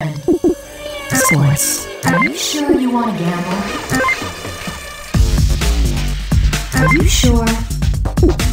Sports. Are you sure you want to gamble? Are you sure?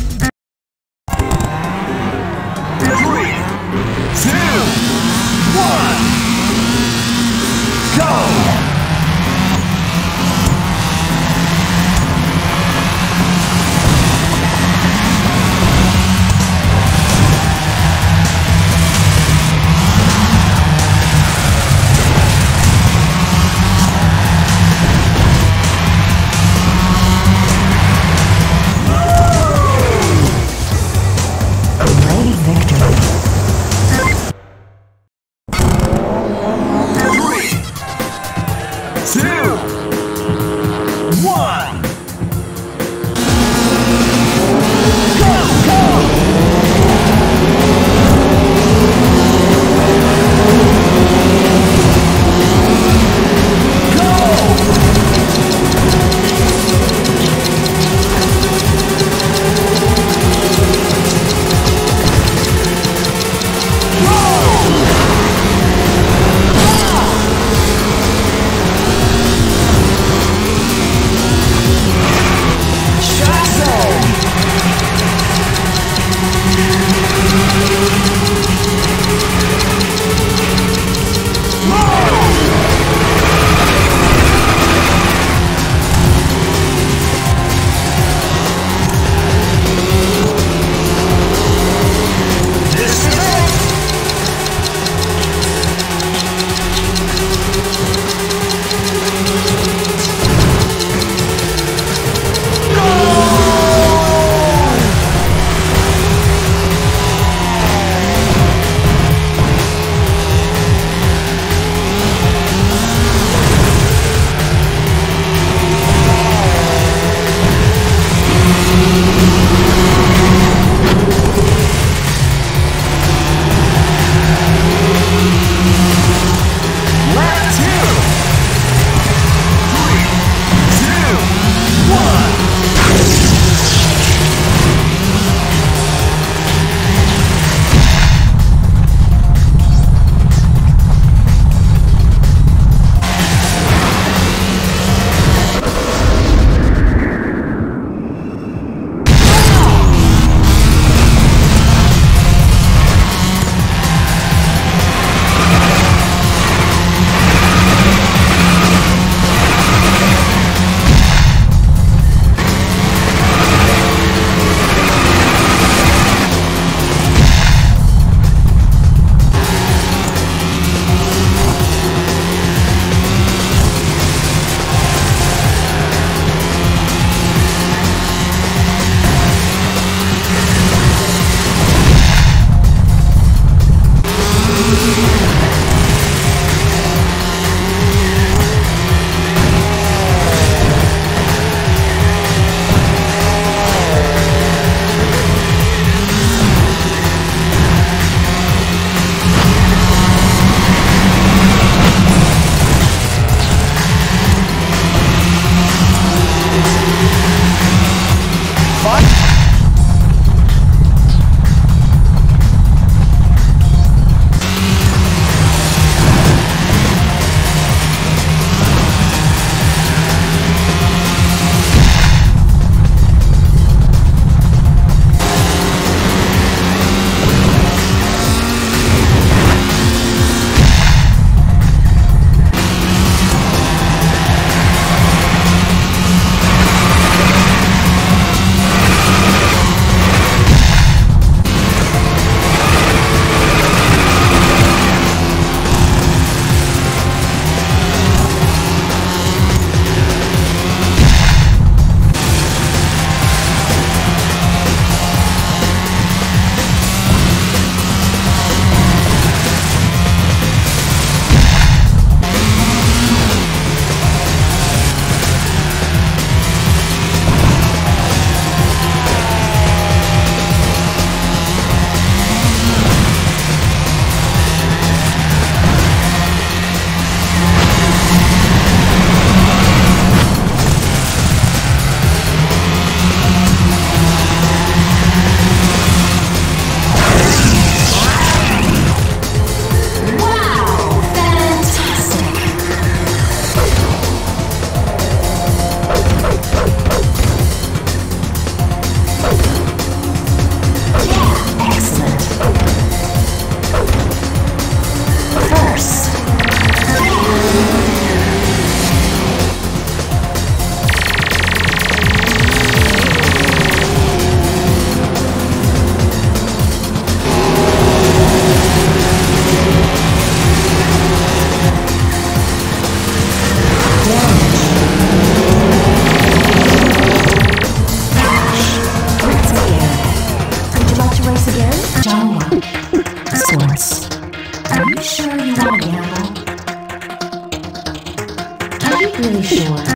Really sure.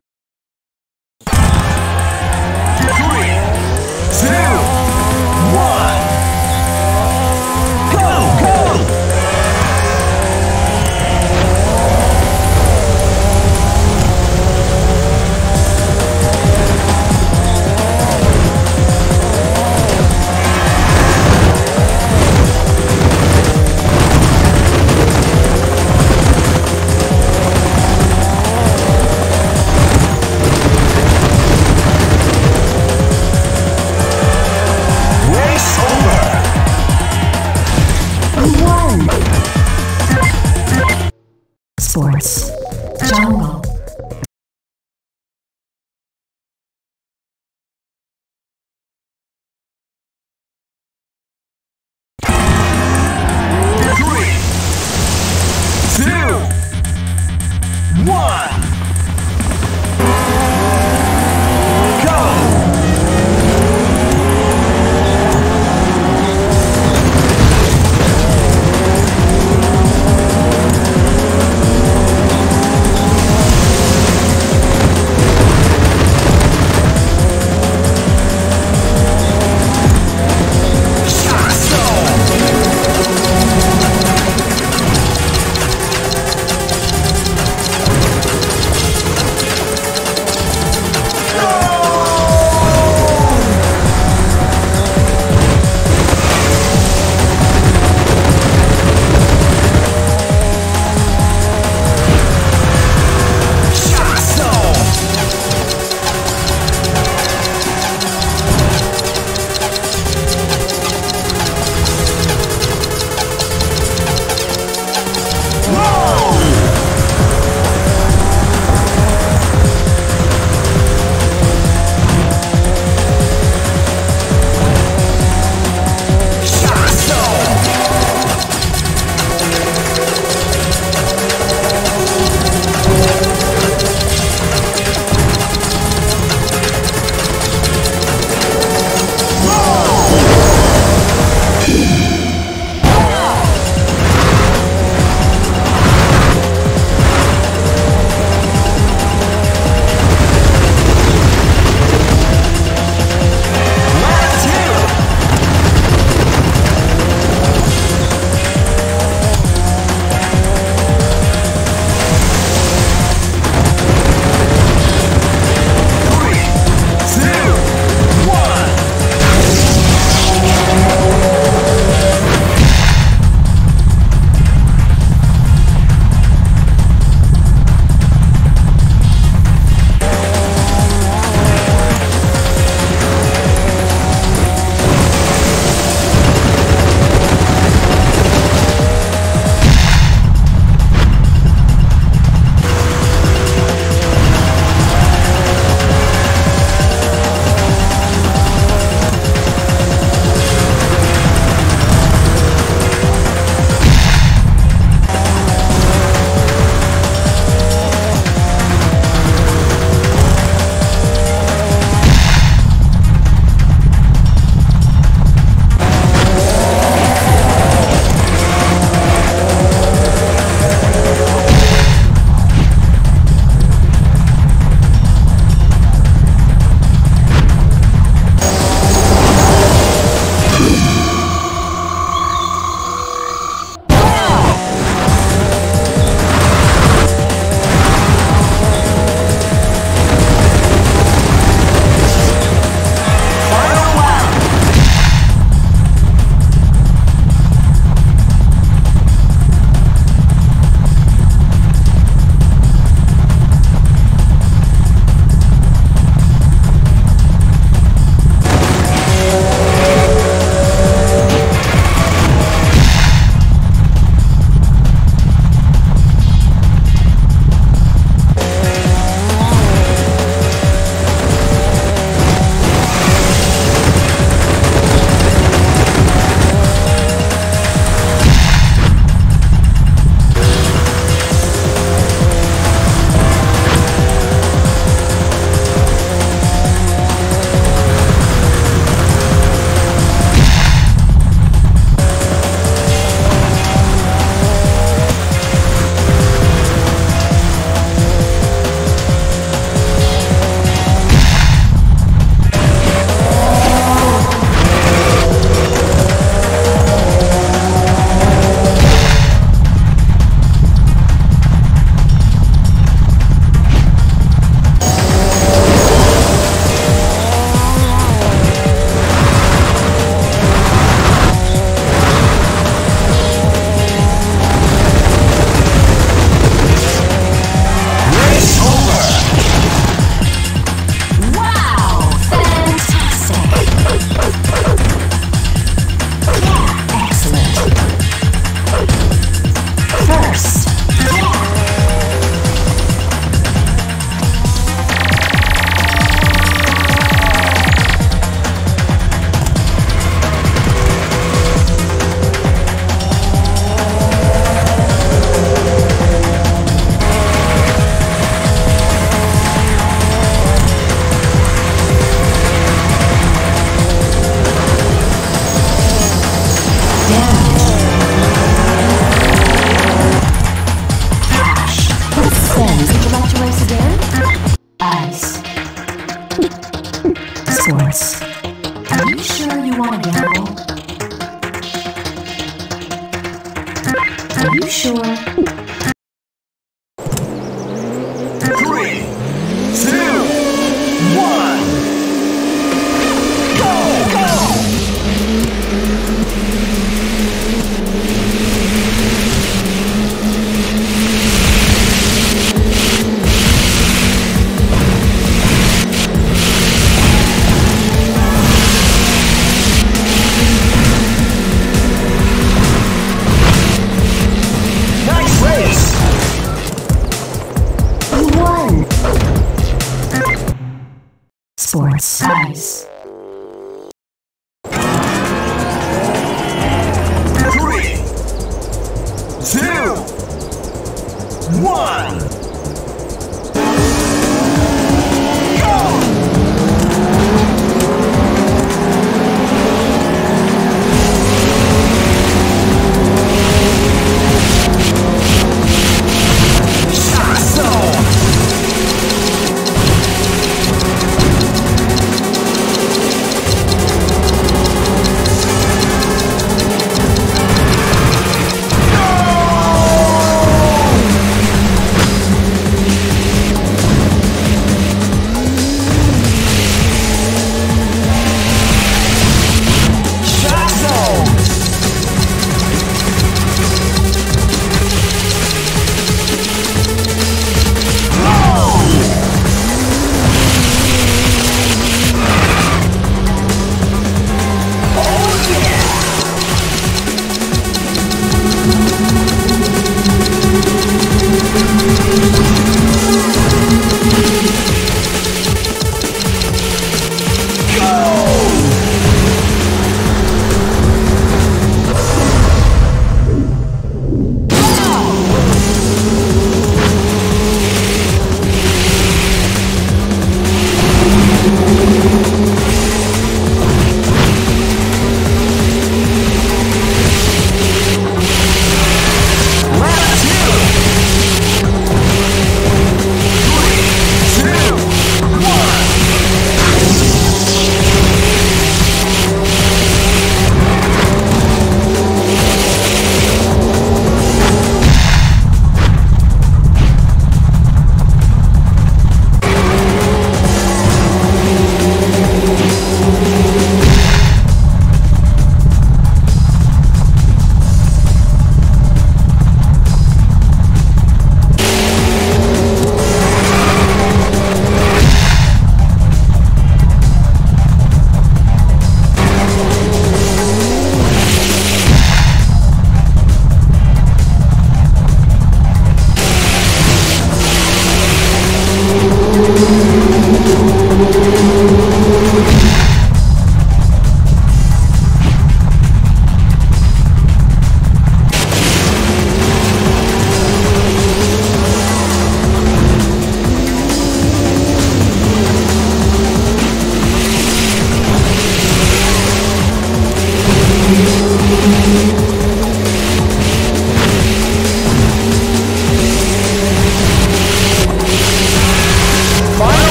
One.